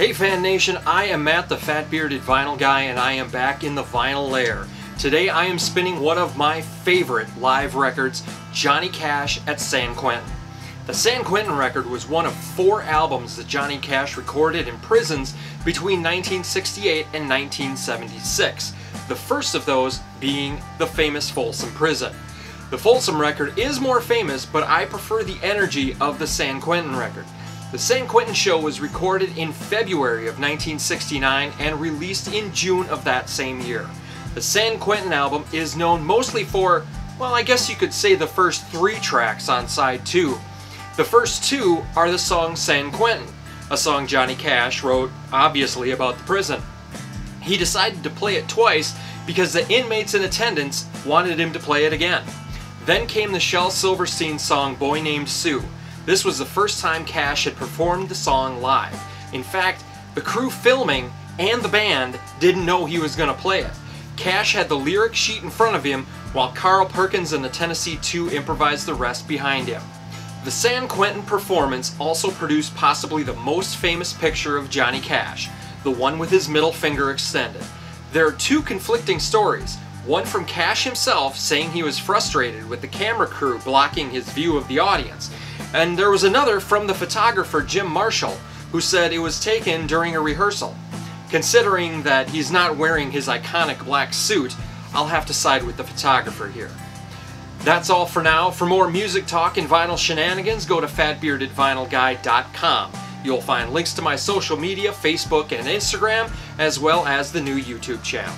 Hey Fan Nation, I am Matt the Fat Bearded Vinyl Guy and I am back in the vinyl lair. Today I am spinning one of my favorite live records, Johnny Cash at San Quentin. The San Quentin record was one of four albums that Johnny Cash recorded in prisons between 1968 and 1976, the first of those being the famous Folsom Prison. The Folsom record is more famous, but I prefer the energy of the San Quentin record. The San Quentin show was recorded in February of 1969 and released in June of that same year. The San Quentin album is known mostly for, well, I guess you could say the first three tracks on side two. The first two are the song San Quentin, a song Johnny Cash wrote, obviously, about the prison. He decided to play it twice because the inmates in attendance wanted him to play it again. Then came the Shel Silverstein song Boy Named Sue. This was the first time Cash had performed the song live. In fact, the crew filming and the band didn't know he was going to play it. Cash had the lyric sheet in front of him while Carl Perkins and the Tennessee Two improvised the rest behind him. The San Quentin performance also produced possibly the most famous picture of Johnny Cash, the one with his middle finger extended. There are two conflicting stories. One from Cash himself saying he was frustrated with the camera crew blocking his view of the audience, and there was another from the photographer Jim Marshall, who said it was taken during a rehearsal. Considering that he's not wearing his iconic black suit, I'll have to side with the photographer here. That's all for now. For more music talk and vinyl shenanigans, go to fatbeardedvinylguy.com. You'll find links to my social media, Facebook and Instagram, as well as the new YouTube channel.